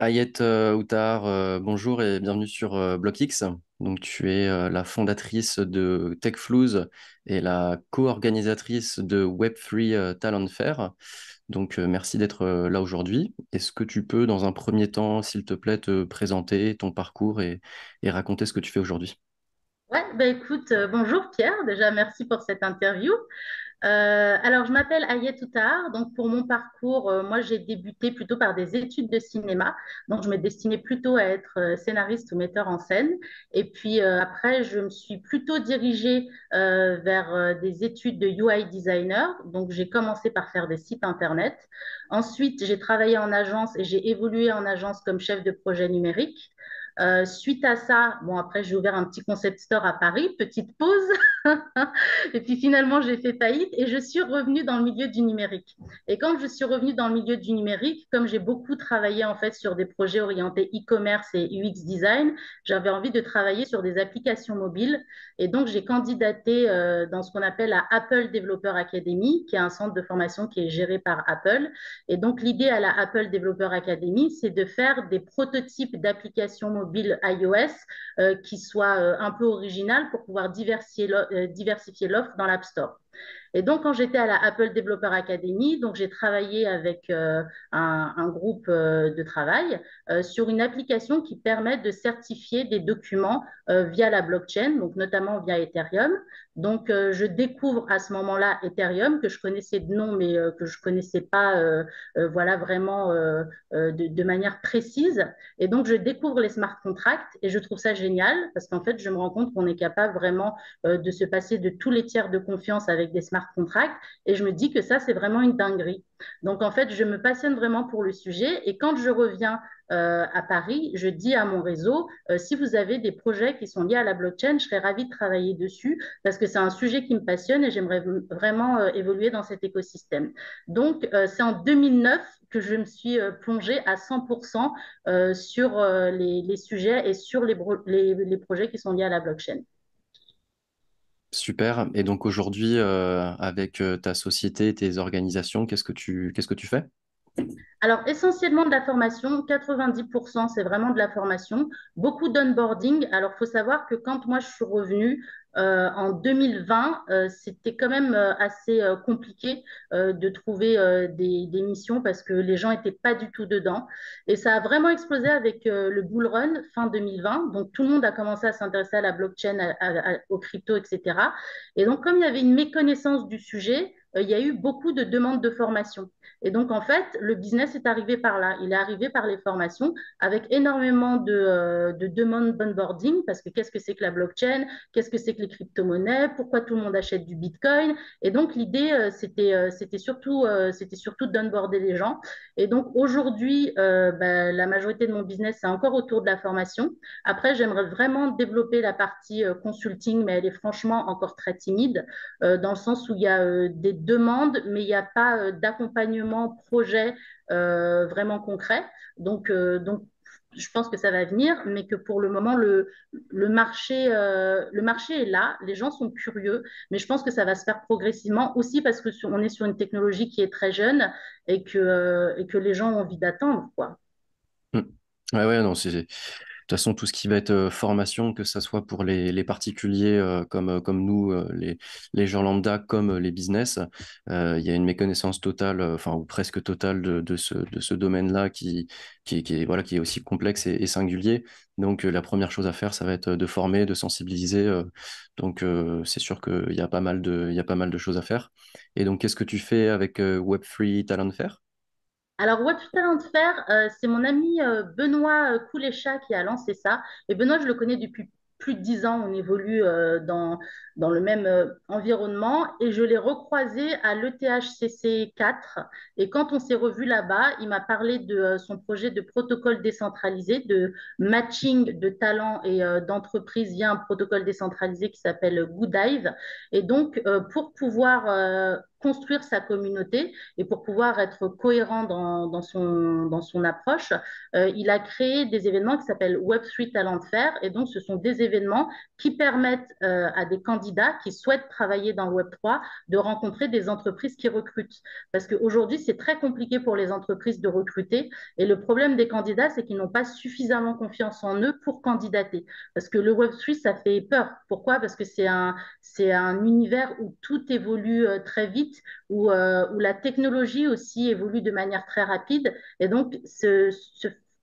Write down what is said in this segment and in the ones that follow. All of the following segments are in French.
Ayette euh, Outar, euh, bonjour et bienvenue sur euh, BlockX. Donc, tu es la fondatrice de TechFlows et la co-organisatrice de Web3 euh, Talent Fair. Donc, merci d'être là aujourd'hui. Est-ce que tu peux, dans un premier temps, s'il te plaît, te présenter ton parcours et, raconter ce que tu fais aujourd'hui? Ouais, bah écoute, bonjour Pierre, déjà merci pour cette interview. Euh, alors, je m'appelle Ayet Toutar. Donc, pour mon parcours, euh, moi, j'ai débuté plutôt par des études de cinéma. Donc, je me destinais plutôt à être euh, scénariste ou metteur en scène. Et puis, après, je me suis plutôt dirigée vers des études de UI designer. Donc, j'ai commencé par faire des sites Internet. Ensuite, j'ai travaillé en agence et j'ai évolué en agence comme chef de projet numérique. Suite à ça, bon, après, j'ai ouvert un petit concept store à Paris, petite pause. Et puis finalement, j'ai fait faillite et je suis revenue dans le milieu du numérique. Et quand je suis revenue dans le milieu du numérique, comme j'ai beaucoup travaillé en fait sur des projets orientés e-commerce et UX design, j'avais envie de travailler sur des applications mobiles. Et donc, j'ai candidaté euh, dans ce qu'on appelle la Apple Developer Academy, qui est un centre de formation qui est géré par Apple. Et donc, l'idée à la Apple Developer Academy, c'est de faire des prototypes d'applications mobiles iOS euh, qui soient euh, un peu originales pour pouvoir diversifier diversifier l'offre dans l'App Store. Et donc, quand j'étais à la Apple Developer Academy, donc j'ai travaillé avec euh, un, groupe euh, de travail euh, sur une application qui permet de certifier des documents via la blockchain, donc notamment via Ethereum. Donc, je découvre à ce moment-là Ethereum que je connaissais de nom, mais que je connaissais pas, voilà vraiment de, manière précise. Et donc, je découvre les smart contracts et je trouve ça génial parce qu'en fait, je me rends compte qu'on est capable vraiment de se passer de tous les tiers de confiance des smart contracts. Et je me dis que ça, c'est vraiment une dinguerie. Donc, en fait, je me passionne vraiment pour le sujet. Et quand je reviens euh, à Paris, je dis à mon réseau, euh, si vous avez des projets qui sont liés à la blockchain, je serais ravie de travailler dessus parce que c'est un sujet qui me passionne et j'aimerais vraiment euh, évoluer dans cet écosystème. Donc, c'est en 2009 que je me suis plongée à 100% euh, sur les, sujets et sur les projets qui sont liés à la blockchain. Super. Et donc aujourd'hui, euh, avec euh, ta société, tes organisations, qu'est-ce que tu, qu'est-ce que tu fais? Alors, essentiellement de la formation, 90% c'est vraiment de la formation, beaucoup d'onboarding. Alors, il faut savoir que quand moi je suis revenue euh, en 2020, euh, c'était quand même euh, assez compliqué de trouver des, missions parce que les gens n'étaient pas du tout dedans. Et ça a vraiment explosé avec le bull run fin 2020. Donc, tout le monde a commencé à s'intéresser à la blockchain, aux cryptos, etc. Et donc, comme il y avait une méconnaissance du sujet, il y a eu beaucoup de demandes de formation. Et donc, en fait, le business est arrivé par là. Il est arrivé par les formations avec énormément de, euh, de demandes d'onboarding parce que qu'est-ce que c'est que la blockchain? Qu'est-ce que c'est que les crypto-monnaies? Pourquoi tout le monde achète du Bitcoin? Et donc, l'idée, euh, c'était, euh, c'était surtout, euh, c'était surtout d'onboarder les gens. Et donc, aujourd'hui, euh, ben, la majorité de mon business, c'est encore autour de la formation. Après, j'aimerais vraiment développer la partie euh, consulting, mais elle est franchement encore très timide dans le sens où il y a des demandes, mais il n'y a pas d'accompagnement projet euh, vraiment concret. Donc, euh, donc, je pense que ça va venir, mais que pour le moment, le, le, marché, euh, le marché est là, les gens sont curieux, mais je pense que ça va se faire progressivement aussi parce qu'on est sur une technologie qui est très jeune et que, et que les gens ont envie d'attendre. Quoi. Mmh. Ouais, ouais, non, c'est toute façon, tout ce qui va être euh, formation, que ce soit pour les, particuliers euh, comme, euh, comme nous, les, les gens lambda, comme les business, il y a une méconnaissance totale, enfin, ou presque totale de, de ce, de ce domaine-là qui, qui, qui, est, voilà, qui est aussi complexe et, singulier. Donc, la première chose à faire, ça va être de former, de sensibiliser. donc, c'est sûr qu'il y a pas mal de, y a pas mal de choses à faire. Et donc, qu'est-ce que tu fais avec Web3 Talent Fair? Alors, What Talent Fair, euh, c'est mon ami euh, Benoît euh, Koulécha qui a lancé ça. Et Benoît, je le connais depuis plus de dix ans. On évolue euh, dans, dans le même environnement. Et je l'ai recroisé à l'ETHCC 4. Et quand on s'est revu là-bas, il m'a parlé de son projet de protocole décentralisé, de matching de talents et d'entreprises via un protocole décentralisé qui s'appelle GoodDive. Et donc, pour pouvoir construire sa communauté et pour pouvoir être cohérent dans, dans son, dans son approche, euh, il a créé des événements qui s'appellent Web3 Talent Fair. Et donc, ce sont des événements qui permettent euh, à des candidats qui souhaitent travailler dans Web3 de rencontrer des entreprises qui recrutent. Parce qu'aujourd'hui, c'est très compliqué pour les entreprises de recruter. Et le problème des candidats, c'est qu'ils n'ont pas suffisamment confiance en eux pour candidater. Parce que le Web3, ça fait peur. Pourquoi? Parce que c'est un, un univers où tout évolue euh, très vite, où, euh, où, la technologie aussi évolue de manière très rapide. Et donc,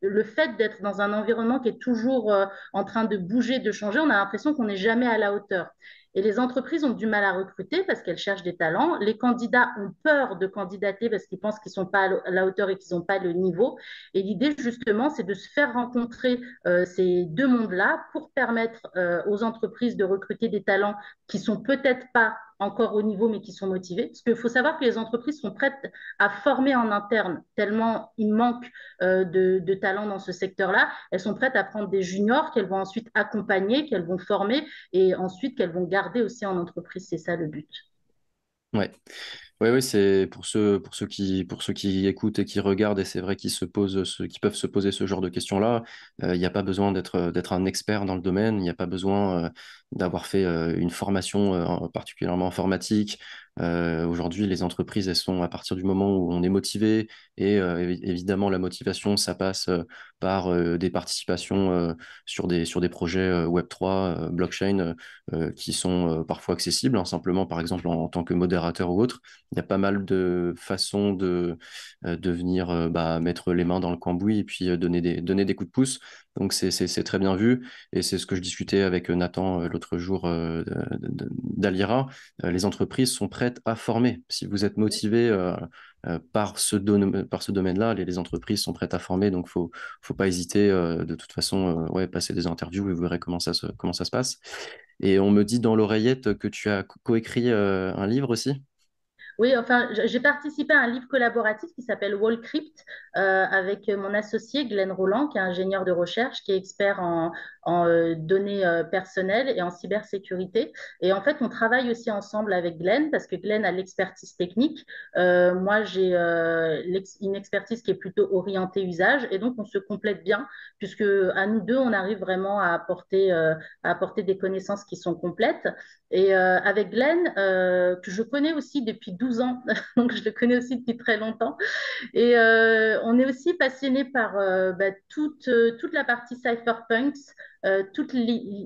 le fait d'être dans un environnement qui est toujours euh, en train de bouger, de changer, on a l'impression qu'on n'est jamais à la hauteur. Et les entreprises ont du mal à recruter parce qu'elles cherchent des talents. Les candidats ont peur de candidater parce qu'ils pensent qu'ils ne sont pas à la hauteur et qu'ils n'ont pas le niveau. Et l'idée, justement, c'est de se faire rencontrer euh, ces deux mondes-là pour permettre aux entreprises de recruter des talents qui sont peut-être pas encore au niveau, mais qui sont motivés. Parce qu'il faut savoir que les entreprises sont prêtes à former en interne, tellement il manque euh, de, de talents dans ce secteur-là. Elles sont prêtes à prendre des juniors qu'elles vont ensuite accompagner, qu'elles vont former et ensuite qu'elles vont garder aussi en entreprise. C'est ça le but. Ouais. Oui, c'est pour ceux, pour ceux qui, pour ceux qui écoutent et qui regardent, et c'est vrai qu'ils se posent, qui peuvent se poser ce genre de questions-là. Euh, il n'y a pas besoin d'être, d'être un expert dans le domaine. Il n'y a pas besoin euh, d'avoir fait euh, une formation particulièrement informatique. Aujourd'hui, les entreprises, elles sont à partir du moment où on est motivé, et évidemment, la motivation, ça passe par des participations sur des, sur des projets Web3, blockchain, qui sont parfois accessibles, hein, simplement, par exemple, en, tant que modérateur ou autre. Il y a pas mal de façons de, de venir bah, mettre les mains dans le cambouis et puis donner des, donner des coups de pouce. Donc c'est très bien vu et c'est ce que je discutais avec Nathan euh, l'autre jour euh, d'Alira. Euh, les entreprises sont prêtes à former. Si vous êtes motivé par ce, par ce domaine-là, les, entreprises sont prêtes à former. Donc faut faut pas hésiter. de toute façon, ouais, passer des interviews et vous verrez comment ça se, comment ça se passe. Et on me dit dans l'oreillette que tu as coécrit un livre aussi? Oui, enfin, j'ai participé à un livre collaboratif qui s'appelle Wallcrypt euh, avec mon associé Glenn Roland, qui est ingénieur de recherche, qui est expert en, euh, données euh, personnelles et en cybersécurité. Et en fait, on travaille aussi ensemble avec Glenn parce que Glenn a l'expertise technique. Moi, j'ai une expertise qui est plutôt orientée usage et donc on se complète bien puisque à nous deux, on arrive vraiment à apporter, à apporter des connaissances qui sont complètes. Et avec Glenn, que je connais aussi depuis 12 ans, donc je le connais aussi depuis très longtemps. Et on est aussi passionné par bah, toute, toute la partie cypherpunks. Euh, toute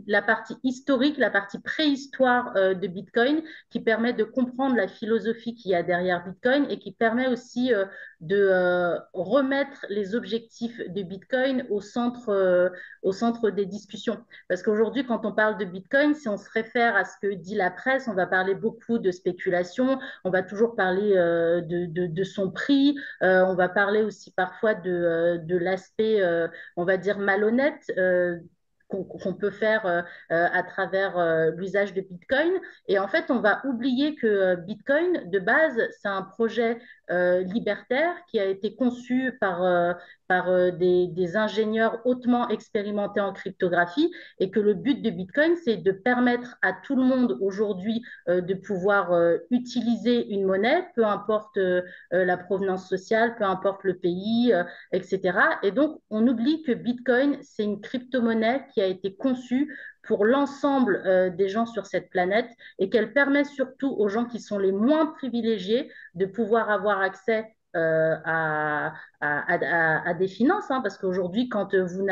la partie historique, la partie préhistoire euh, de Bitcoin, qui permet de comprendre la philosophie qu'il y a derrière Bitcoin et qui permet aussi euh, de remettre les objectifs de Bitcoin au centre, des discussions. Parce qu'aujourd'hui, quand on parle de Bitcoin, si on se réfère à ce que dit la presse, on va parler beaucoup de spéculation, on va toujours parler de, son prix, on va parler aussi parfois de l'aspect, on va dire, malhonnête qu'on peut faire euh, euh, à travers euh, l'usage de Bitcoin. Et en fait, on va oublier que Bitcoin, de base, c'est un projet libertaire qui a été conçu par, par euh, des, ingénieurs hautement expérimentés en cryptographie et que le but de Bitcoin, c'est de permettre à tout le monde aujourd'hui euh, de pouvoir euh, utiliser une monnaie, peu importe euh, la provenance sociale, peu importe le pays, euh, etc. Et donc, on oublie que Bitcoin, c'est une crypto-monnaie qui a été conçue pour l'ensemble euh, des gens sur cette planète et qu'elle permet surtout aux gens qui sont les moins privilégiés de pouvoir avoir accès euh, à, à, des finances, hein, parce qu'aujourd'hui, quand vous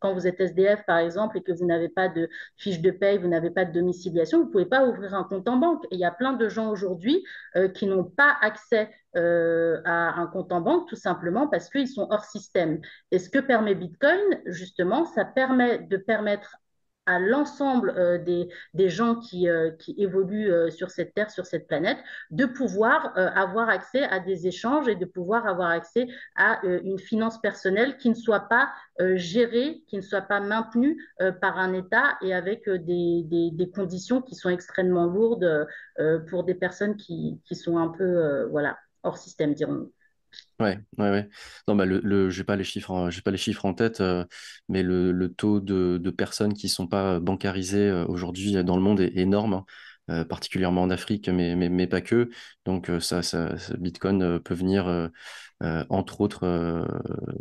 quand vous êtes SDF par exemple et que vous n'avez pas de fiche de paye, vous n'avez pas de domiciliation, vous ne pouvez pas ouvrir un compte en banque. Et il y a plein de gens aujourd'hui euh, qui n'ont pas accès à un compte en banque tout simplement parce qu'ils sont hors système. Et ce que permet Bitcoin, justement, ça permet de permettre à l'ensemble euh, des, des, gens qui, euh, qui évoluent euh, sur cette Terre, sur cette planète, de pouvoir avoir accès à des échanges et de pouvoir avoir accès à une finance personnelle qui ne soit pas gérée, qui ne soit pas maintenue par un État et avec des, des, des, conditions qui sont extrêmement lourdes pour des personnes qui, qui sont un peu voilà, hors système, dirons-nous. Ouais, ouais, ouais. Non, bah, j'ai pas les chiffres, j'ai pas les chiffres en tête, euh, mais le, taux de, personnes qui sont pas bancarisées euh, aujourd'hui dans le monde est énorme. Hein. particulièrement en Afrique, mais, mais, pas que. Donc ça, ça, Bitcoin peut venir, entre autres,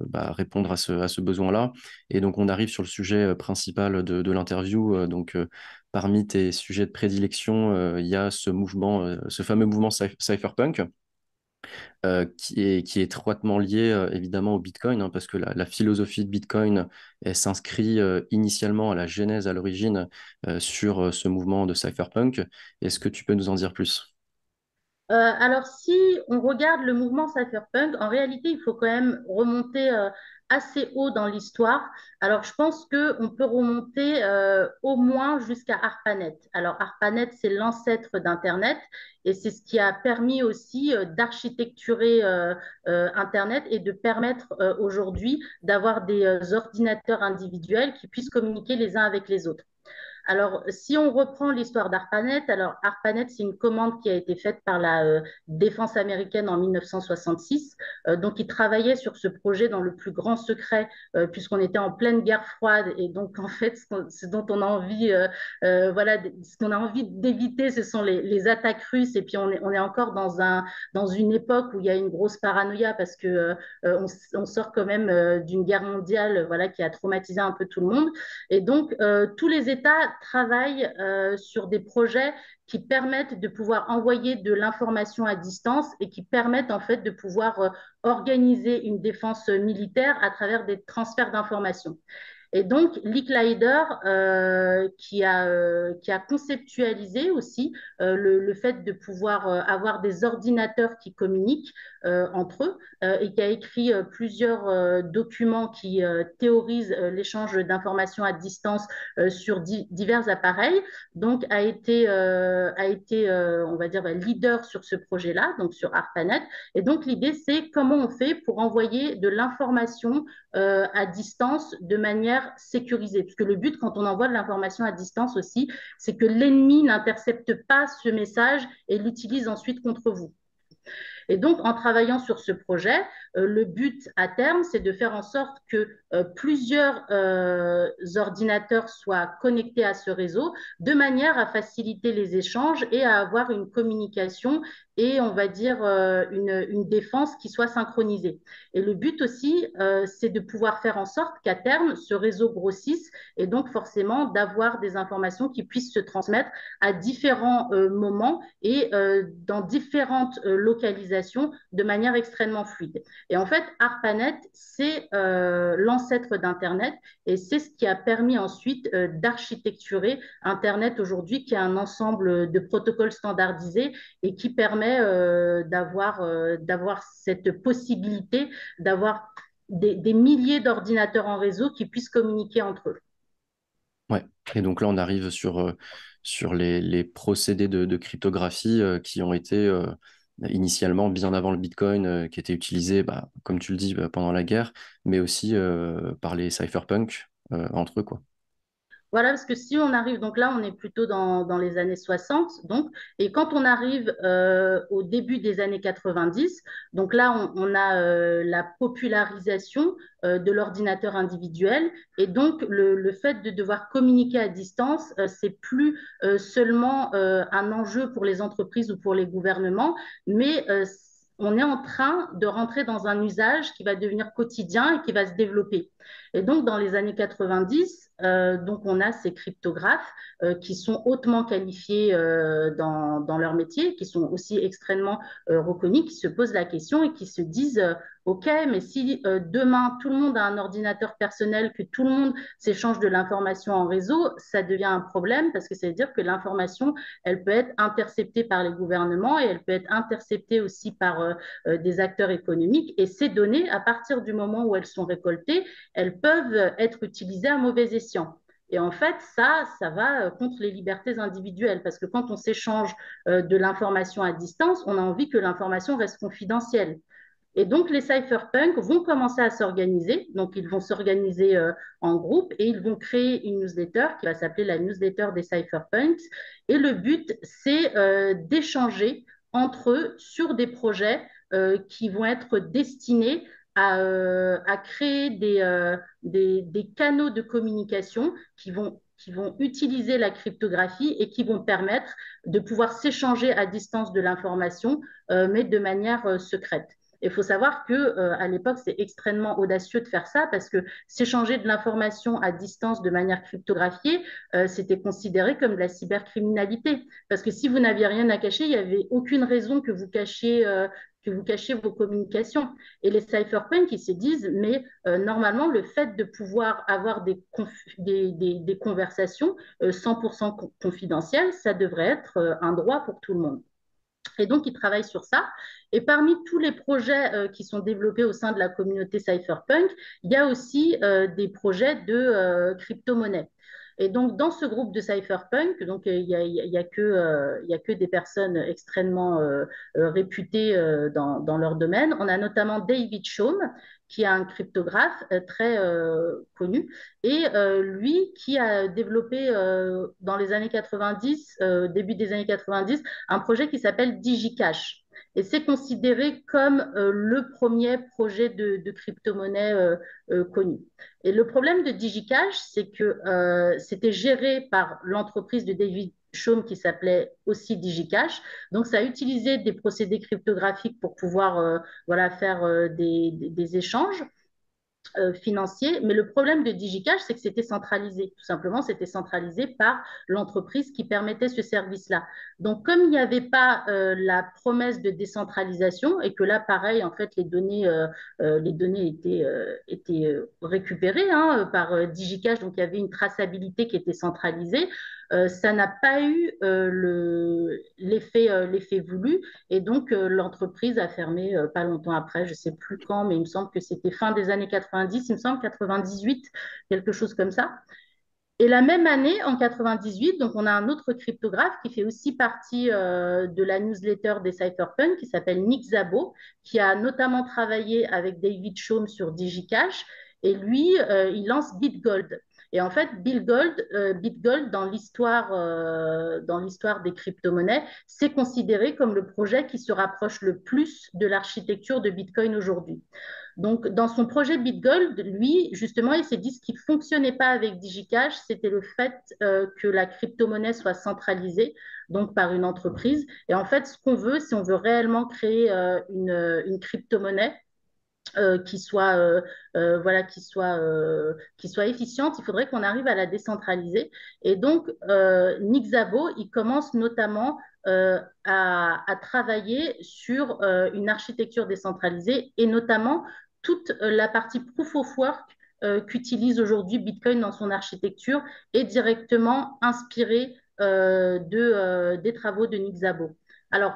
bah, répondre à ce, à ce besoin-là. Et donc on arrive sur le sujet principal de, de l'interview. donc parmi tes sujets de prédilection, il y a ce mouvement, ce fameux mouvement cypherpunk. Euh, qui, est, étroitement lié euh, évidemment au Bitcoin, hein, parce que la, philosophie de Bitcoin s'inscrit euh, initialement à la genèse, à l'origine, sur ce mouvement de cypherpunk. Est-ce que tu peux nous en dire plus? Alors, si on regarde le mouvement cypherpunk, en réalité, il faut quand même remonter assez haut dans l'histoire. Alors, je pense qu'on peut remonter euh, au moins jusqu'à ARPANET. Alors, ARPANET, c'est l'ancêtre d'Internet et c'est ce qui a permis aussi euh, d'architecturer euh, Internet et de permettre aujourd'hui d'avoir des ordinateurs individuels qui puissent communiquer les uns avec les autres. Alors, si on reprend l'histoire d'ARPANET, alors ARPANET, c'est une commande qui a été faite par la euh, défense américaine en 1966. Euh, donc, ils travaillaient sur ce projet dans le plus grand secret, euh, puisqu'on était en pleine guerre froide. Et donc, en fait, ce, dont on a envie, voilà, ce qu'on a envie d'éviter, ce sont les, attaques russes. Et puis, on est, encore dans, un, dans une époque où il y a une grosse paranoïa parce que on, sort quand même d'une guerre mondiale, voilà, qui a traumatisé un peu tout le monde. Et donc, tous les États travaille euh, sur des projets qui permettent de pouvoir envoyer de l'information à distance et qui permettent en fait de pouvoir euh, organiser une défense militaire à travers des transferts d'informations. Et donc, Lee Kleider, euh, qui, a, euh, qui a conceptualisé aussi euh, le, fait de pouvoir avoir des ordinateurs qui communiquent entre eux et qui a écrit plusieurs documents qui théorisent l'échange d'informations à distance sur divers appareils, donc a été, a été on va dire, leader sur ce projet-là, donc sur ARPANET. Et donc, l'idée, c'est comment on fait pour envoyer de l'information à distance de manière sécurisé Puisque le but, quand on envoie de l'information à distance aussi, c'est que l'ennemi n'intercepte pas ce message et l'utilise ensuite contre vous. Et donc, en travaillant sur ce projet, euh, le but à terme, c'est de faire en sorte que euh, plusieurs euh, ordinateurs soient connectés à ce réseau de manière à faciliter les échanges et à avoir une communication et on va dire une, une, défense qui soit synchronisée. Et le but aussi, c'est de pouvoir faire en sorte qu'à terme, ce réseau grossisse et donc forcément d'avoir des informations qui puissent se transmettre à différents moments et dans différentes localisations de manière extrêmement fluide. Et en fait, ARPANET, c'est euh, l'ancêtre d'Internet et c'est ce qui a permis ensuite euh, d'architecturer Internet aujourd'hui, qui est un ensemble de protocoles standardisés et qui permet euh, d'avoir cette possibilité d'avoir des, milliers d'ordinateurs en réseau qui puissent communiquer entre eux. Ouais, et donc là, on arrive sur, les, procédés de cryptographie qui ont été initialement bien avant le Bitcoin, euh, qui était utilisé, bah, comme tu le dis, bah, pendant la guerre, mais aussi euh, par les cypherpunks euh, entre eux. Quoi. Voilà, parce que si on arrive, donc là, on est plutôt dans, dans les années 60, donc, et quand on arrive euh, au début des années 90, donc là, on, a euh, la popularisation euh, de l'ordinateur individuel, et donc le, le, fait de devoir communiquer à distance, c'est plus seulement un enjeu pour les entreprises ou pour les gouvernements, mais on est en train de rentrer dans un usage qui va devenir quotidien et qui va se développer. Et donc, dans les années 90, euh, donc on a ces cryptographes euh, qui sont hautement qualifiés euh, dans, dans, leur métier, qui sont aussi extrêmement reconnus, qui se posent la question et qui se disent OK, mais si demain tout le monde a un ordinateur personnel, que tout le monde s'échange de l'information en réseau, ça devient un problème parce que ça veut dire que l'information, elle peut être interceptée par les gouvernements et elle peut être interceptée aussi par des acteurs économiques. Et ces données, à partir du moment où elles sont récoltées, elles peuvent être utilisées à mauvais escient. Et en fait, ça, ça va euh, contre les libertés individuelles, parce que quand on s'échange euh, de l'information à distance, on a envie que l'information reste confidentielle. Et donc, les cypherpunks vont commencer à s'organiser. Donc, ils vont s'organiser euh, en groupe et ils vont créer une newsletter qui va s'appeler la newsletter des cypherpunks. Et le but, c'est d'échanger entre eux sur des projets qui vont être destinés euh, à, créer euh, des, des, canaux de communication qui vont qui vont utiliser la cryptographie et qui vont permettre de pouvoir s'échanger à distance de l'information, mais de manière secrète. Il faut savoir que euh, à l'époque, c'est extrêmement audacieux de faire ça parce que s'échanger de l'information à distance de manière cryptographiée, euh, c'était considéré comme de la cybercriminalité. Parce que si vous n'aviez rien à cacher, il n'y avait aucune raison que vous cachiez. Euh, que vous cachiez vos communications. Et les cypherpunks, ils se disent, mais normalement, le fait de pouvoir avoir des, des conversations 100% confidentielles, ça devrait être un droit pour tout le monde. Et donc, ils travaillent sur ça. Et parmi tous les projets euh, qui sont développés au sein de la communauté Cypherpunk, il y a aussi euh, des projets de euh, crypto-monnaie. Et donc, dans ce groupe de cypherpunk, il n'y a, que, des personnes extrêmement réputées dans, leur domaine. On a notamment David Chaum, qui est un cryptographe très connu, et lui qui a développé dans les années 90, début des années 90, un projet qui s'appelle DigiCash. Et c'est considéré comme le premier projet de, crypto-monnaie connu. Et le problème de DigiCash, c'est que c'était géré par l'entreprise de David Chaume qui s'appelait aussi DigiCash. Donc, ça a utilisé des procédés cryptographiques pour pouvoir euh, voilà, faire euh, des, échanges. Euh, financiers. Mais le problème de DigiCash, c'est que c'était centralisé. Tout simplement, c'était centralisé par l'entreprise qui permettait ce service-là. Donc, comme il n'y avait pas la promesse de décentralisation et que là, pareil, en fait, les données, les données étaient, étaient récupérées hein, par DigiCash, donc il y avait une traçabilité qui était centralisée. Euh, ça n'a pas eu euh, euh, l'effet voulu et donc l'entreprise a fermé pas longtemps après, je ne sais plus quand, mais il me semble que c'était fin des années 90, il me semble 98, quelque chose comme ça. Et la même année, en 98, donc on a un autre cryptographe qui fait aussi partie de la newsletter des cypherpunk, qui s'appelle Nick Zabo, qui a notamment travaillé avec David Chaum sur DigiCash. Et lui, il lance BitGold. Et en fait, Bill Gold, euh, BitGold, dans l'histoire, euh, dans l'histoire des crypto-monnaies, c'est considéré comme le projet qui se rapproche le plus de l'architecture de Bitcoin aujourd'hui. Donc, dans son projet BitGold, lui, justement, il s'est dit ce qui ne fonctionnait pas avec DigiCash, c'était le fait euh, que la crypto-monnaie soit centralisée, donc par une entreprise. Et en fait, ce qu'on veut, si on veut réellement créer une, une crypto-monnaie, euh, qui soit euh, euh, voilà qui soit qui soit efficiente il faudrait qu'on arrive à la décentraliser et donc Nick Szabo il commence notamment à, travailler sur une architecture décentralisée et notamment toute la partie proof of work qu'utilise aujourd'hui Bitcoin dans son architecture est directement inspirée de, des travaux de Nick Szabo. Alors,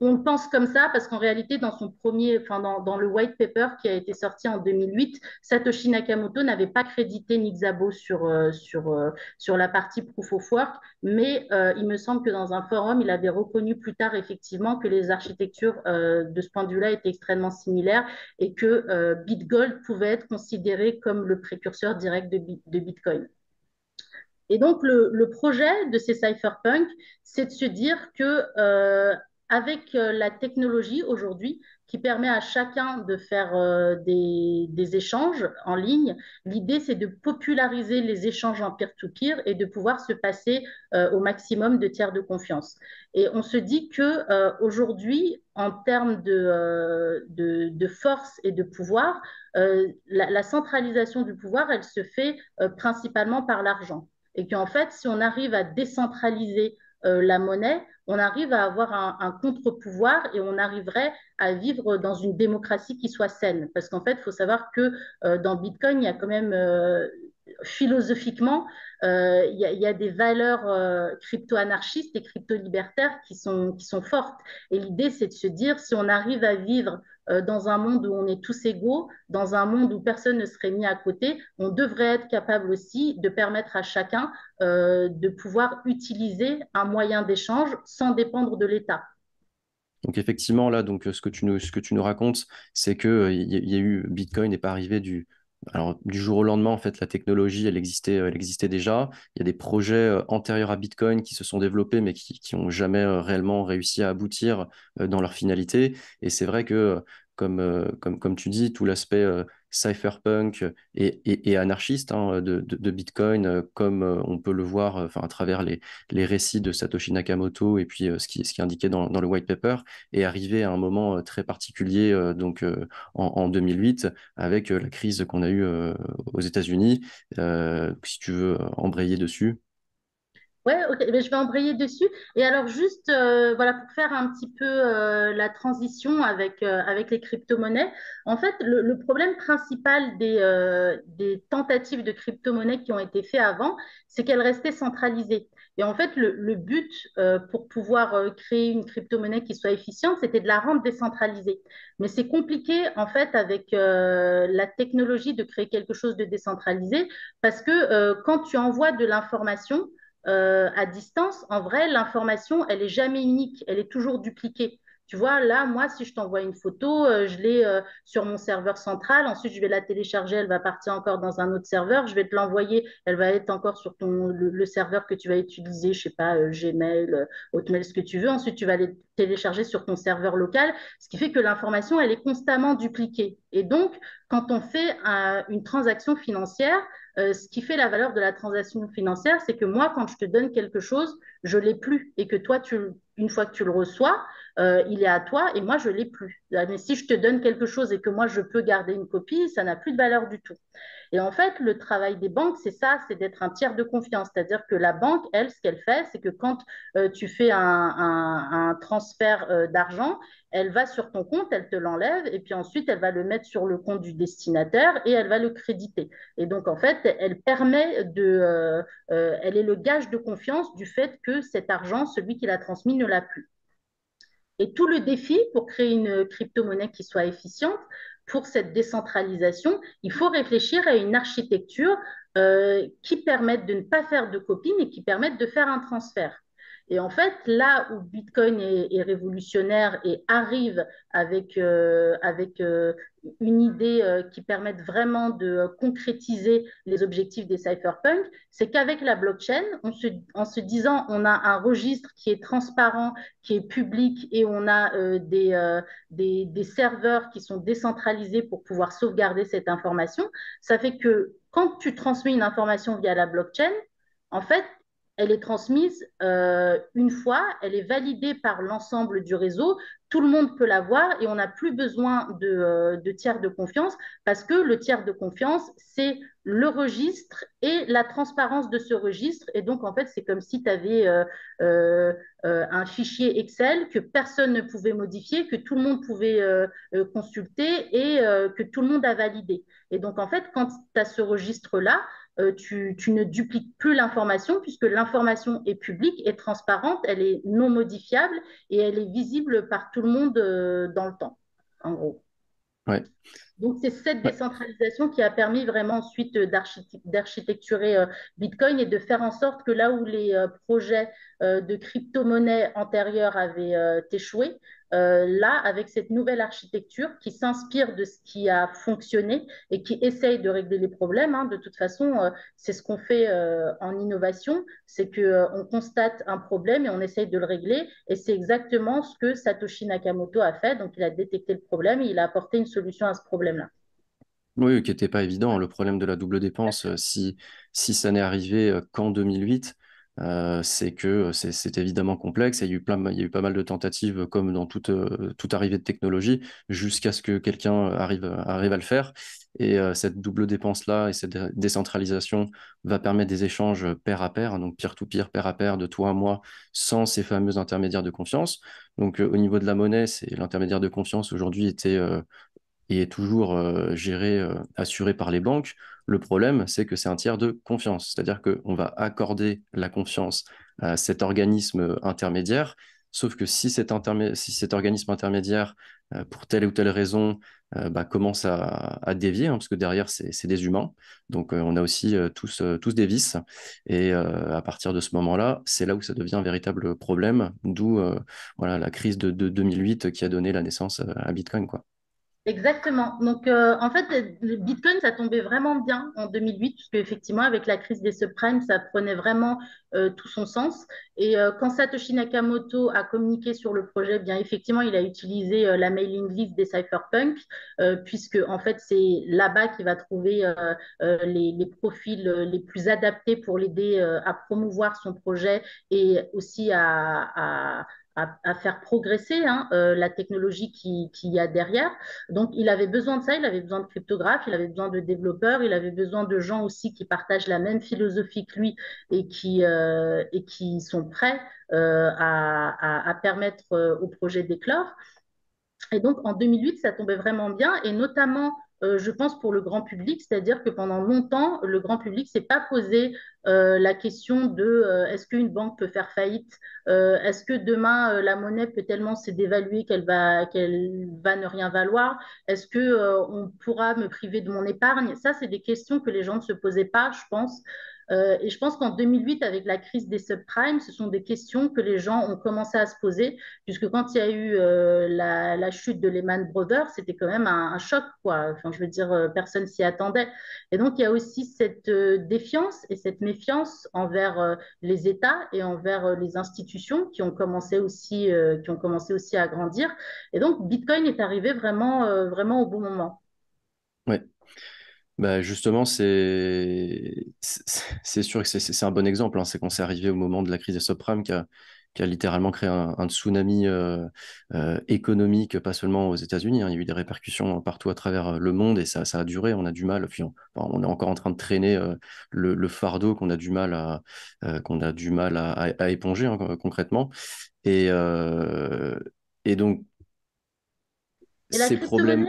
on pense comme ça parce qu'en réalité, dans son premier, enfin dans, le white paper qui a été sorti en 2008, Satoshi Nakamoto n'avait pas crédité Nixabo sur, euh, sur, euh, sur la partie proof of work, mais euh, il me semble que dans un forum, il avait reconnu plus tard effectivement que les architectures de ce point de vue-là étaient extrêmement similaires et que BitGold pouvait être considéré comme le précurseur direct de, de Bitcoin. Et donc, le, le, projet de ces cypherpunks, c'est de se dire que avec euh, la technologie aujourd'hui qui permet à chacun de faire euh, des, échanges en ligne, l'idée c'est de populariser les échanges en peer-to-peer et de pouvoir se passer euh, au maximum de tiers de confiance. Et on se dit que aujourd'hui, en termes de, force et de pouvoir, la, centralisation du pouvoir, elle se fait principalement par l'argent. Et qu'en fait, si on arrive à décentraliser la monnaie, on arrive à avoir un, contre-pouvoir et on arriverait à vivre dans une démocratie qui soit saine. Parce qu'en fait, il faut savoir que euh, dans Bitcoin, il y a quand même euh, philosophiquement, euh, il, y a, des valeurs crypto-anarchistes et crypto-libertaires qui sont, qui sont fortes. Et l'idée, c'est de se dire, si on arrive à vivre euh, dans un monde où on est tous égaux, dans un monde où personne ne serait mis à côté, on devrait être capable aussi de permettre à chacun euh, de pouvoir utiliser un moyen d'échange sans dépendre de l'État. Donc effectivement, là, donc, ce, que tu nous, ce que tu nous racontes, c'est qu'il euh, il y, a eu Bitcoin n'est pas arrivé du, alors, du jour au lendemain, en fait, la technologie, elle existait, elle existait déjà. Il y a des projets euh, antérieurs à Bitcoin qui se sont développés, mais qui n'ont jamais euh, réellement réussi à aboutir euh, dans leur finalité. Et c'est vrai que comme, comme, comme tu dis, tout l'aspect cypherpunk et, anarchiste hein, de, Bitcoin, comme on peut le voir enfin, à travers les, récits de Satoshi Nakamoto et puis ce, qui, ce qui est indiqué dans, dans le white paper, est arrivé à un moment très particulier donc, en, en, 2008 avec la crise qu'on a eue aux États-Unis. si tu veux embrayer dessus. Ouais, ok, mais je vais embrayer dessus. Et alors, juste euh, voilà, pour faire un petit peu euh, la transition avec, euh, avec les crypto-monnaies, en fait, le, problème principal des, des tentatives de crypto-monnaies qui ont été faites avant, c'est qu'elles restaient centralisées. Et en fait, le, le but pour pouvoir créer une crypto-monnaie qui soit efficiente, c'était de la rendre décentralisée. Mais c'est compliqué, en fait, avec la technologie de créer quelque chose de décentralisé, parce que quand tu envoies de l'information, euh, à distance, en vrai, l'information, elle est jamais unique, elle est toujours dupliquée. Tu vois, là, moi, si je t'envoie une photo, euh, je l'ai euh, sur mon serveur central. Ensuite, je vais la télécharger. Elle va partir encore dans un autre serveur. Je vais te l'envoyer. Elle va être encore sur ton, le, serveur que tu vas utiliser, je sais pas, Gmail, Hotmail, ce que tu veux. Ensuite, tu vas les télécharger sur ton serveur local. Ce qui fait que l'information, elle est constamment dupliquée. Et donc, quand on fait une transaction financière, euh, ce qui fait la valeur de la transaction financière, c'est que moi, quand je te donne quelque chose, je l'ai plus et que toi, une fois que tu le reçois, euh, il est à toi et moi, je l'ai plus. Mais si je te donne quelque chose et que moi, je peux garder une copie, ça n'a plus de valeur du tout. Et en fait, le travail des banques, c'est ça, c'est d'être un tiers de confiance. C'est-à-dire que la banque, elle, ce qu'elle fait, c'est que quand euh, tu fais un, transfert euh, d'argent, elle va sur ton compte, elle te l'enlève, et puis ensuite, elle va le mettre sur le compte du destinataire et elle va le créditer. Et donc, en fait, elle permet de... Elle est le gage de confiance du fait que cet argent, celui qui l'a transmis, ne l'a plus. Et tout le défi pour créer une crypto-monnaie qui soit efficiente, pour cette décentralisation, il faut réfléchir à une architecture euh, qui permette de ne pas faire de copie, mais qui permette de faire un transfert. Et en fait, là où Bitcoin est, révolutionnaire et arrive avec, euh, avec euh, une idée euh, qui permette vraiment de concrétiser les objectifs des cypherpunks, c'est qu'avec la blockchain, en se disant on a un registre qui est transparent, qui est public et on a des, des, des serveurs qui sont décentralisés pour pouvoir sauvegarder cette information, ça fait que quand tu transmets une information via la blockchain, en fait, elle est transmise euh, une fois, elle est validée par l'ensemble du réseau, tout le monde peut la voir et on n'a plus besoin euh, de, tiers de confiance parce que le tiers de confiance, c'est le registre et la transparence de ce registre. Et donc, en fait, c'est comme si tu avais euh, un fichier Excel que personne ne pouvait modifier, que tout le monde pouvait consulter et que tout le monde a validé. Et donc, en fait, quand tu as ce registre-là, euh, tu, ne dupliques plus l'information puisque l'information est publique, est transparente, elle est non modifiable et elle est visible par tout le monde euh, dans le temps, en gros. Donc, c'est cette décentralisation qui a permis vraiment ensuite d'architecturer euh, Bitcoin et de faire en sorte que là où les projets de crypto-monnaie antérieurs avaient échoué, euh, là, avec cette nouvelle architecture qui s'inspire de ce qui a fonctionné et qui essaye de régler les problèmes. Hein. De toute façon, euh, c'est ce qu'on fait euh, en innovation, c'est qu'on constate un problème et on essaye de le régler. Et c'est exactement ce que Satoshi Nakamoto a fait. Donc, il a détecté le problème et il a apporté une solution à ce problème-là. Oui, qui n'était pas évident. Le problème de la double dépense, si, si ça n'est arrivé qu'en 2008, euh, c'est que c'est évidemment complexe. Il y, a eu pas mal de tentatives, comme dans toute, euh, arrivée de technologie, jusqu'à ce que quelqu'un arrive, à le faire. Et euh, cette double dépense-là et cette décentralisation va permettre des échanges pair à pair, donc peer-to-peer, pair à pair, de toi à moi, sans ces fameux intermédiaires de confiance. Donc au niveau de la monnaie, l'intermédiaire de confiance aujourd'hui était et est toujours géré, assuré par les banques. Le problème, c'est que c'est un tiers de confiance, c'est-à-dire qu'on va accorder la confiance à cet organisme intermédiaire, sauf que si cet, organisme intermédiaire, euh, pour telle ou telle raison, euh, bah, commence à, dévier, hein, parce que derrière, c'est des humains, donc euh, on a aussi tous, tous des vices, et à partir de ce moment-là, c'est là où ça devient un véritable problème, d'où voilà, la crise de, de, 2008 qui a donné la naissance à Bitcoin. Quoi. Exactement. Donc, euh, en fait, Bitcoin, ça tombait vraiment bien en 2008, puisque effectivement, avec la crise des subprimes, ça prenait vraiment euh, tout son sens. Et euh, quand Satoshi Nakamoto a communiqué sur le projet, eh bien effectivement, il a utilisé la mailing list des cypherpunks, puisque en fait, c'est là-bas qu'il va trouver les, profils les plus adaptés pour l'aider à promouvoir son projet et aussi à à, faire progresser hein, euh, la technologie qui, y a derrière. Donc, il avait besoin de ça, il avait besoin de cryptographes, il avait besoin de développeurs, il avait besoin de gens aussi qui partagent la même philosophie que lui et qui, euh, sont prêts euh, à, à, permettre au projet d'éclore. Et donc, en 2008, ça tombait vraiment bien, et notamment euh, je pense, pour le grand public, c'est-à-dire que pendant longtemps, le grand public ne s'est pas posé euh, la question de euh, est-ce qu'une banque peut faire faillite Est-ce que demain, la monnaie peut tellement se dévaluer qu'elle va, qu'elle va ne rien valoir Est-ce qu'on pourra me priver de mon épargne? Ça, c'est des questions que les gens ne se posaient pas, je pense. Euh, et je pense qu'en 2008, avec la crise des subprimes, ce sont des questions que les gens ont commencé à se poser, puisque quand il y a eu euh, la, chute de Lehman Brothers, c'était quand même un, choc, quoi. Enfin, je veux dire, euh, personne s'y attendait. Et donc, il y a aussi cette défiance et cette méfiance envers les États et envers les institutions qui ont commencé aussi, qui ont commencé aussi à grandir. Et donc, Bitcoin est arrivé vraiment, vraiment au bon moment. Bah justement, c'est sûr que c'est un bon exemple. Hein. C'est qu'on s'est arrivé au moment de la crise des subprimes qui a, qui a littéralement créé un, tsunami euh, euh, économique, pas seulement aux États-Unis. Hein. Il y a eu des répercussions partout à travers le monde et ça, ça a duré. On a du mal. Puis on, est encore en train de traîner euh, le, fardeau qu'on a du mal à qu'on a du mal à, à, éponger hein, concrètement. Et et donc ces problèmes.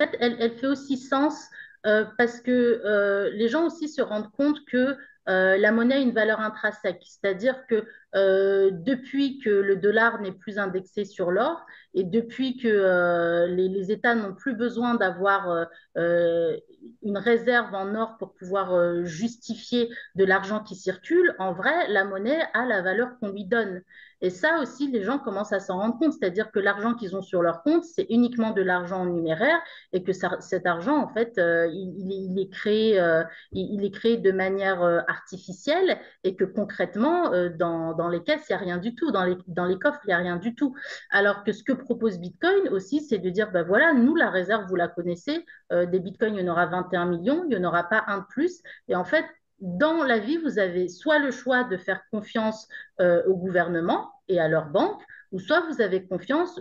En fait, elle, elle fait aussi sens euh, parce que euh, les gens aussi se rendent compte que euh, la monnaie a une valeur intrinsèque, c'est-à-dire que depuis que le dollar n'est plus indexé sur l'or et depuis que les, États n'ont plus besoin d'avoir une réserve en or pour pouvoir justifier de l'argent qui circule, en vrai, la monnaie a la valeur qu'on lui donne. Et ça aussi, les gens commencent à s'en rendre compte, c'est-à-dire que l'argent qu'ils ont sur leur compte, c'est uniquement de l'argent numéraire et que cet argent, en fait, euh, il, est créé, euh, de manière euh, artificielle et que concrètement, dans, les caisses, il n'y a rien du tout, dans les, dans coffres, il n'y a rien du tout. Alors que ce que propose Bitcoin aussi, c'est de dire, ben voilà, nous, la réserve, vous la connaissez, des Bitcoins, il y en aura 21 millions, il n'y en aura pas un de plus. Et en fait, dans la vie, vous avez soit le choix de faire confiance euh, au gouvernement et à leurs banques, ou soit vous avez confiance,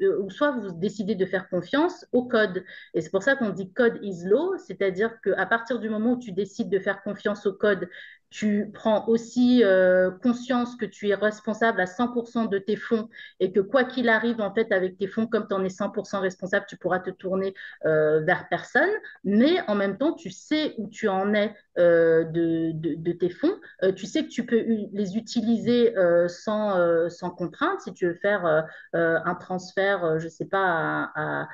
euh, ou soit vous décidez de faire confiance au code. Et c'est pour ça qu'on dit code is law, c'est-à-dire qu'à partir du moment où tu décides de faire confiance au code tu prends aussi euh, conscience que tu es responsable à 100% de tes fonds et que quoi qu'il arrive, en fait, avec tes fonds, comme tu en es 100% responsable, tu pourras te tourner euh, vers personne. Mais en même temps, tu sais où tu en es euh, de, tes fonds. tu sais que tu peux les utiliser sans, sans contrainte. Si tu veux faire un transfert, je ne sais pas, à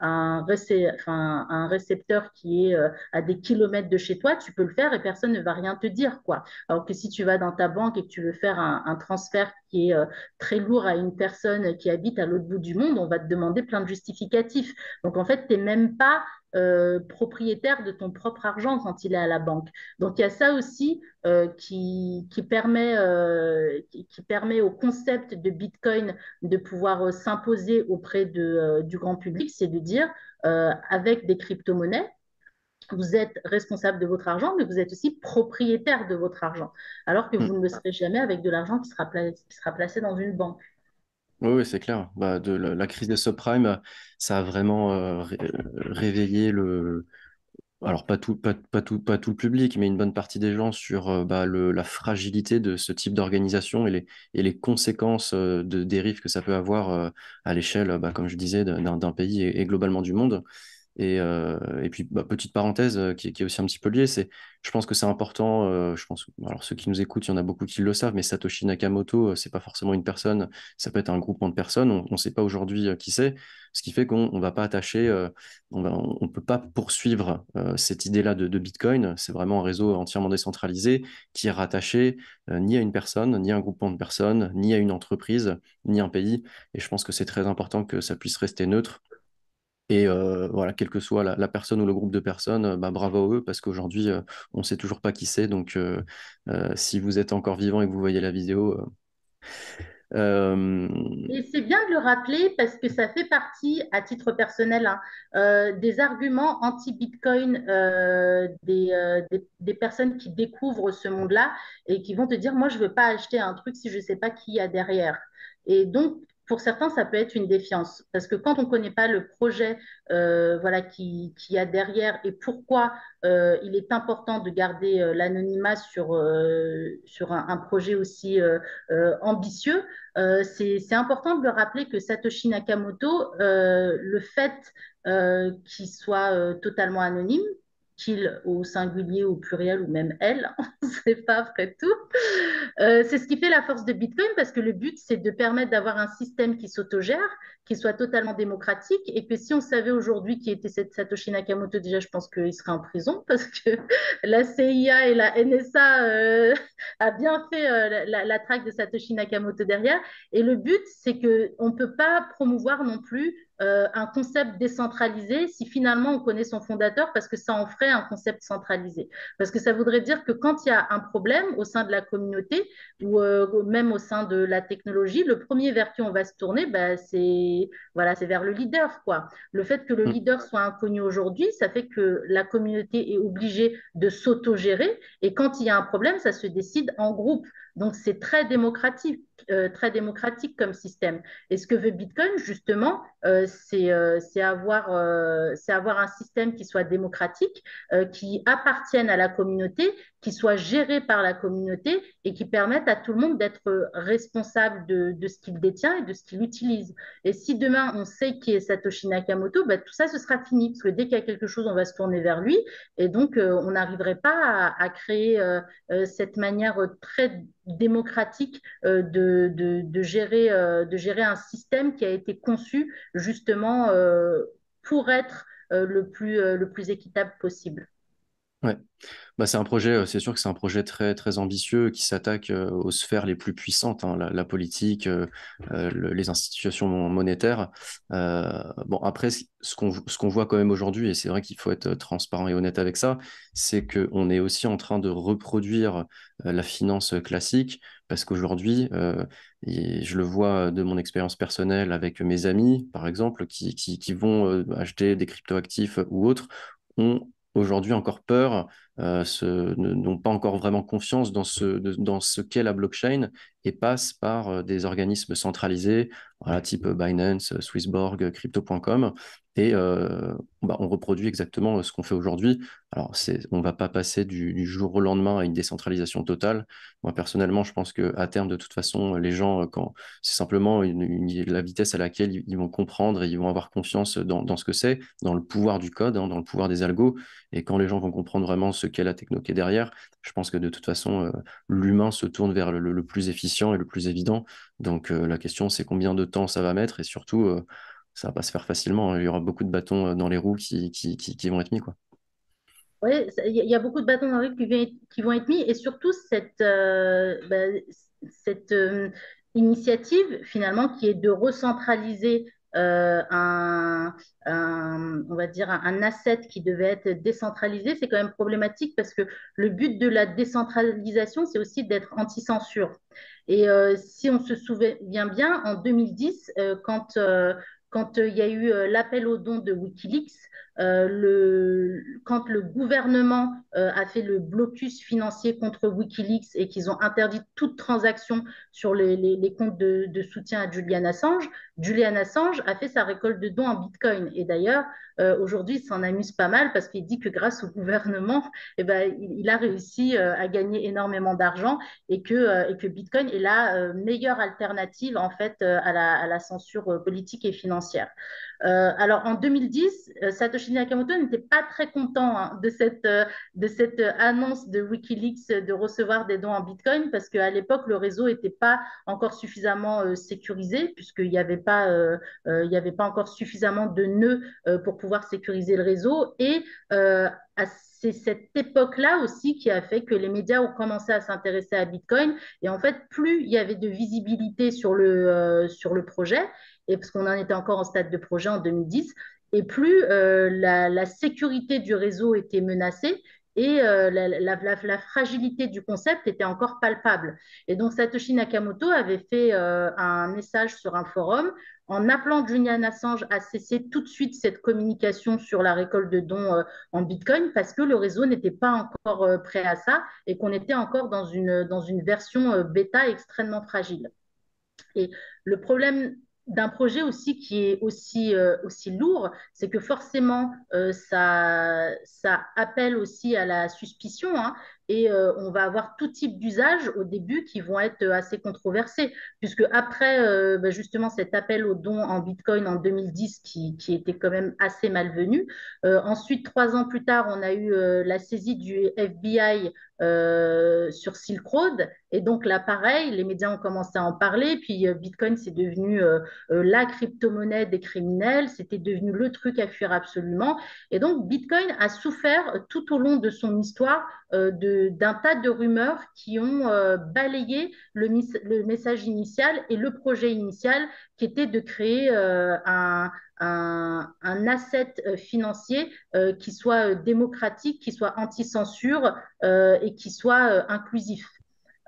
un, récepteur qui est euh, à des kilomètres de chez toi, tu peux le faire et personne ne va rien te dire. quoi. Alors que si tu vas dans ta banque et que tu veux faire un, transfert qui est euh, très lourd à une personne qui habite à l'autre bout du monde, on va te demander plein de justificatifs. Donc en fait, tu n'es même pas euh, propriétaire de ton propre argent quand il est à la banque. Donc il y a ça aussi euh, qui, permet, euh, qui, permet au concept de Bitcoin de pouvoir s'imposer auprès de, du grand public, c'est de dire avec des crypto-monnaies, vous êtes responsable de votre argent, mais vous êtes aussi propriétaire de votre argent, alors que vous mm. ne le serez jamais avec de l'argent qui sera, qui sera placé dans une banque. Oui, c'est clair. Bah, la, crise des subprimes, ça a vraiment euh, réveillé le, alors pas tout, pas, tout, tout le public, mais une bonne partie des gens sur euh, bah, le, la fragilité de ce type d'organisation et les, et les conséquences euh, de dérives que ça peut avoir à l'échelle, bah, comme je disais, d'un pays et, globalement du monde. Et, euh, et puis, bah, petite parenthèse euh, qui, qui, est aussi un petit peu liée, c'est, je pense que c'est important, euh, je pense, alors ceux qui nous écoutent, il y en a beaucoup qui le savent, mais Satoshi Nakamoto, c'est pas forcément une personne, ça peut être un groupement de personnes, on ne sait pas aujourd'hui qui c'est, ce qui fait qu'on ne va pas attacher, on ne peut pas poursuivre cette idée-là de, de, Bitcoin, c'est vraiment un réseau entièrement décentralisé qui est rattaché ni à une personne, ni à un groupement de personnes, ni à une entreprise, ni à un pays, et je pense que c'est très important que ça puisse rester neutre Et voilà, quelle que soit la, personne ou le groupe de personnes, bah, bravo à eux parce qu'aujourd'hui, on ne sait toujours pas qui c'est. Donc, si vous êtes encore vivant et que vous voyez la vidéo, euh, et c'est bien de le rappeler parce que ça fait partie, à titre personnel, hein, euh, des arguments anti-Bitcoin euh, des, des, personnes qui découvrent ce monde-là et qui vont te dire, moi, je ne veux pas acheter un truc si je ne sais pas qui y a derrière. Et donc, pour certains, ça peut être une défiance. Parce que quand on ne connaît pas le projet euh, voilà, qui, qui, a derrière et pourquoi euh, il est important de garder euh, l'anonymat sur, sur un, projet aussi ambitieux, c'est important de le rappeler que Satoshi Nakamoto, le fait qu'il soit totalement anonyme, qu'il au singulier, au pluriel ou même elle, on ne sait pas après tout. Euh, c'est ce qui fait la force de Bitcoin parce que le but, c'est de permettre d'avoir un système qui s'autogère, qui soit totalement démocratique et que si on savait aujourd'hui qui était cette Satoshi Nakamoto, déjà, je pense qu'il serait en prison parce que la CIA et la NSA euh, a bien fait euh, la, la, traque de Satoshi Nakamoto derrière. Et le but, c'est qu'on ne peut pas promouvoir non plus euh, un concept décentralisé si finalement on connaît son fondateur parce que ça en ferait un concept centralisé. Parce que ça voudrait dire que quand il y a un problème au sein de la communauté ou euh, même au sein de la technologie, le premier vers qui on va se tourner, bah, c'est voilà, c'est vers le leader. Quoi. Le fait que le mm. leader soit inconnu aujourd'hui, ça fait que la communauté est obligée de s'autogérer et quand il y a un problème, ça se décide en groupe. Donc, c'est très démocratique, euh, très démocratique comme système. Et ce que veut Bitcoin, justement, euh, euh, c'est avoir, un système qui soit démocratique, qui appartienne à la communauté, qui soit géré par la communauté et qui permette à tout le monde d'être responsable de, ce qu'il détient et de ce qu'il utilise. Et si demain, on sait qui est Satoshi Nakamoto, bah, tout ça, ce sera fini. Parce que dès qu'il y a quelque chose, on va se tourner vers lui. Et donc, on n'arriverait pas à, créer cette manière très démocratique euh, de, gérer, euh, un système qui a été conçu justement euh, pour être le plus équitable possible. Ouais, bah, c'est un projet, c'est sûr que c'est un projet très, très ambitieux qui s'attaque aux sphères les plus puissantes, hein, la, politique, les institutions monétaires. bon, après, ce qu'on ce qu'on voit quand même aujourd'hui, et c'est vrai qu'il faut être transparent et honnête avec ça, c'est qu'on est aussi en train de reproduire la finance classique, parce qu'aujourd'hui, je le vois de mon expérience personnelle avec mes amis, par exemple, qui, qui, qui vont acheter des cryptoactifs ou autres, ont aujourd'hui encore peur, euh, n'ont pas encore vraiment confiance dans ce, dans ce qu'est la blockchain et passent par euh, des organismes centralisés, voilà, type Binance, Swissborg, Crypto.com, et euh, bah, on reproduit exactement ce qu'on fait aujourd'hui. Alors, on ne va pas passer du, jour au lendemain à une décentralisation totale. Moi, personnellement, je pense qu'à terme, de toute façon, les gens, c'est simplement la vitesse à laquelle ils, vont comprendre et ils vont avoir confiance dans, ce que c'est, dans le pouvoir du code, hein, dans le pouvoir des algos. Et quand les gens vont comprendre vraiment ce qu'est la techno qui est derrière, je pense que de toute façon, euh, l'humain se tourne vers le, plus efficient et le plus évident. Donc, euh, la question, c'est combien de temps ça va mettre et surtout ça va pas se faire facilement. Il y aura beaucoup de bâtons euh, dans les roues qui, qui, vont être mis. Quoi. Oui, il y, a beaucoup de bâtons dans les roues qui, vont être mis et surtout cette, euh, bah, cette euh, initiative finalement qui est de recentraliser un, on va dire un, asset qui devait être décentralisé, c'est quand même problématique parce que le but de la décentralisation, c'est aussi d'être anti-censure. Et si on se souvient bien, en 2010, quand quand euh, il y a eu euh, l'appel aux dons de Wikileaks, euh, quand le gouvernement a fait le blocus financier contre Wikileaks et qu'ils ont interdit toute transaction sur les, comptes de, soutien à Julian Assange, Julian Assange a fait sa récolte de dons en Bitcoin. Et d'ailleurs, aujourd'hui, il s'en amuse pas mal parce qu'il dit que grâce au gouvernement, eh ben, il, a réussi à gagner énormément d'argent et que, Bitcoin est la meilleure alternative en fait à la censure politique et financière euh, alors en 2010, euh, Satoshi Nakamoto n'était pas très content hein, de, cette, euh, annonce de Wikileaks de recevoir des dons en Bitcoin parce qu'à l'époque, le réseau n'était pas encore suffisamment sécurisé puisqu'il n'y avait, pas, avait pas encore suffisamment de nœuds pour pouvoir sécuriser le réseau. Et c'est cette époque-là aussi qui a fait que les médias ont commencé à s'intéresser à Bitcoin. Et en fait, plus il y avait de visibilité sur le projet, et parce qu'on en était encore en stade de projet en 2010, et plus la, la, sécurité du réseau était menacée et euh, la, fragilité du concept était encore palpable. Et donc Satoshi Nakamoto avait fait euh, un message sur un forum en appelant Julian Assange à cesser tout de suite cette communication sur la récolte de dons euh, en Bitcoin parce que le réseau n'était pas encore prêt à ça et qu'on était encore dans une, dans une version bêta extrêmement fragile. Et le problème d'un projet aussi qui est aussi, euh, aussi lourd, c'est que forcément, euh, ça, ça appelle aussi à la suspicion. Hein, et euh, on va avoir tout type d'usages au début qui vont être assez controversés, puisque après bah, justement cet appel aux dons en Bitcoin en 2010 qui, était quand même assez malvenu. ensuite, trois ans plus tard, on a eu la saisie du FBI euh, sur Silk Road. Et donc là, pareil, les médias ont commencé à en parler. Puis euh, Bitcoin, c'est devenu euh, la crypto-monnaie des criminels. C'était devenu le truc à fuir absolument. Et donc Bitcoin a souffert tout au long de son histoire d'un tas de rumeurs qui ont balayé le, message initial et le projet initial qui était de créer un, un, asset euh, financier euh, qui soit euh, démocratique, qui soit anti-censure et qui soit inclusif.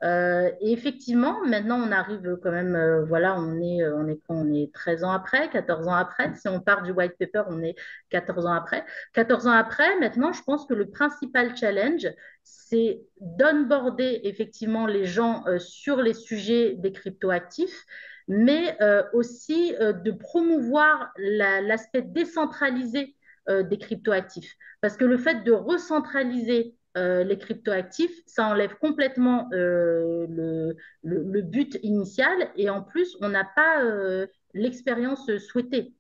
Et effectivement, maintenant, on arrive quand même, voilà, on est, on, est, on est 13 ans après, 14 ans après. Si on part du white paper, on est 14 ans après. 14 ans après, maintenant, je pense que le principal challenge, c'est d'onboarder effectivement les gens sur les sujets des cryptoactifs, mais euh, aussi euh, de promouvoir l'aspect décentralisé euh, des cryptoactifs. Parce que le fait de recentraliser les cryptoactifs, ça enlève complètement le, but initial et en plus, on n'a pas l'expérience souhaitée.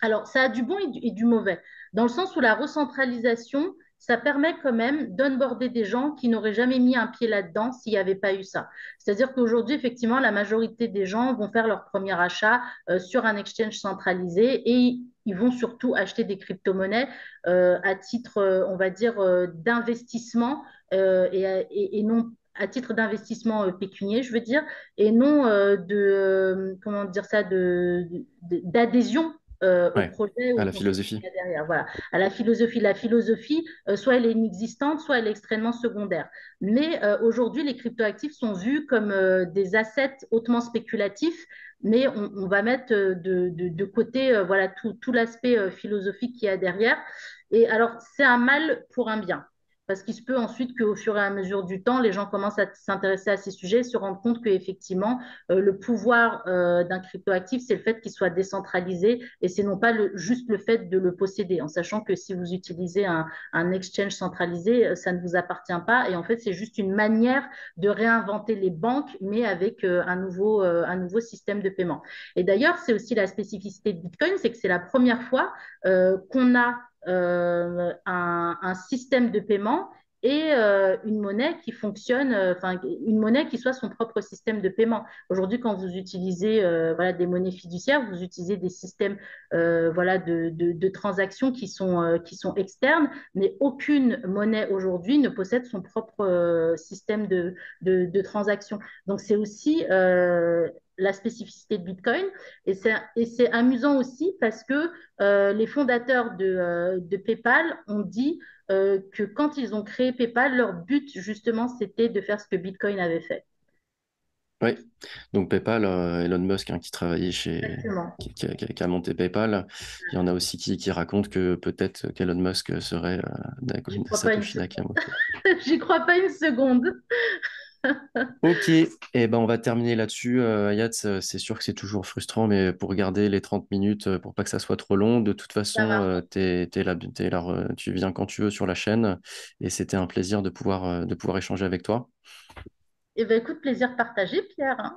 Alors, ça a du bon et du, mauvais, dans le sens où la recentralisation, ça permet quand même d'onboarder des gens qui n'auraient jamais mis un pied là-dedans s'il n'y avait pas eu ça. C'est-à-dire qu'aujourd'hui, effectivement, la majorité des gens vont faire leur premier achat euh, sur un exchange centralisé et ils vont surtout acheter des crypto-monnaies euh, à titre, euh, on va dire, d'investissement et, non à titre d'investissement pécunier, je veux dire, et non de, comment dire ça, d'adhésion euh, au projet. À la philosophie. Derrière. Voilà. À la philosophie. La philosophie, euh, soit elle est inexistante, soit elle est extrêmement secondaire. Mais euh, aujourd'hui, les cryptoactifs sont vus comme des assets hautement spéculatifs, mais on, va mettre de, de, côté voilà, tout, tout l'aspect philosophique qu'il y a derrière. Et alors, c'est un mal pour un bien parce qu'il se peut ensuite qu'au fur et à mesure du temps, les gens commencent à s'intéresser à ces sujets, se rendre compte qu'effectivement, euh, le pouvoir euh, d'un cryptoactif, c'est le fait qu'il soit décentralisé et c'est non pas juste le fait de le posséder, en sachant que si vous utilisez un, exchange centralisé, euh, ça ne vous appartient pas et en fait, c'est juste une manière de réinventer les banques, mais avec un, nouveau, un nouveau système de paiement. Et d'ailleurs, c'est aussi la spécificité de Bitcoin, c'est que c'est la première fois qu'on a euh, un, système de paiement et euh, une monnaie qui fonctionne, euh, enfin une monnaie qui soit son propre système de paiement. Aujourd'hui, quand vous utilisez voilà, des monnaies fiduciaires, vous utilisez des systèmes voilà, de, transactions qui sont, qui sont externes, mais aucune monnaie aujourd'hui ne possède son propre système de, de, de transaction. Donc c'est aussi la spécificité de Bitcoin. Et c'est amusant aussi parce que euh, les fondateurs de, euh, de, PayPal ont dit euh, que quand ils ont créé PayPal, leur but justement, c'était de faire ce que Bitcoin avait fait. Oui, donc PayPal, Elon Musk hein, qui travaillait chez, qui, a, monté PayPal, il y en a aussi qui, qui racontent que peut-être qu'Elon Musk serait Satoshi Nakamoto. J'y crois pas une seconde. Ok, et eh ben on va terminer là-dessus. Euh, Ayat, c'est sûr que c'est toujours frustrant, mais pour garder les 30 minutes, euh, pour pas que ça soit trop long, de toute façon, euh, t'es, là, là, tu viens quand tu veux sur la chaîne, et c'était un plaisir de pouvoir, de pouvoir échanger avec toi. Et eh ben écoute, plaisir partagé, Pierre. Hein.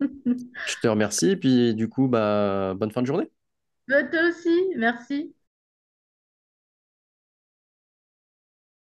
Je te remercie, puis du coup, bah, bonne fin de journée. Bah, toi aussi, merci.